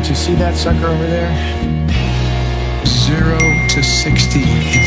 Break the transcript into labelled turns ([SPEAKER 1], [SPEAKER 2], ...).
[SPEAKER 1] But you see that sucker over there?
[SPEAKER 2] 0 to 60